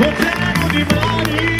Oceano de mari